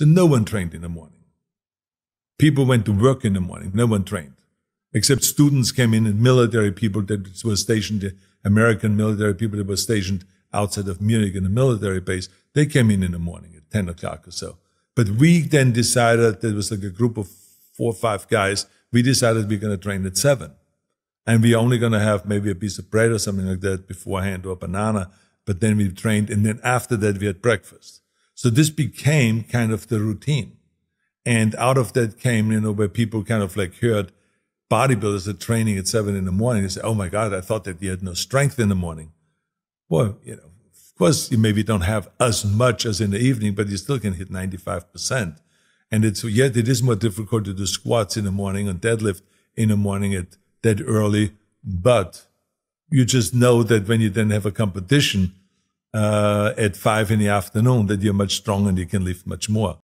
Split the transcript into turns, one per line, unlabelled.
So no one trained in the morning. People went to work in the morning. No one trained, except students came in and military people that were stationed, American military people that were stationed outside of Munich in a military base. They came in in the morning at 10 o'clock or so. But we then decided there was like a group of four or five guys. We decided we're going to train at seven and we're only going to have maybe a piece of bread or something like that beforehand or a banana. But then we trained. And then after that, we had breakfast. So this became kind of the routine. And out of that came, you know, where people kind of like heard bodybuilders are training at seven in the morning. They say, Oh my God, I thought that you had no strength in the morning. Well, you know, of course, you maybe don't have as much as in the evening, but you still can hit 95%. And it's, yet it is more difficult to do squats in the morning and deadlift in the morning at that early. But you just know that when you then have a competition, uh, at five in the afternoon, that you're much stronger and you can lift much more.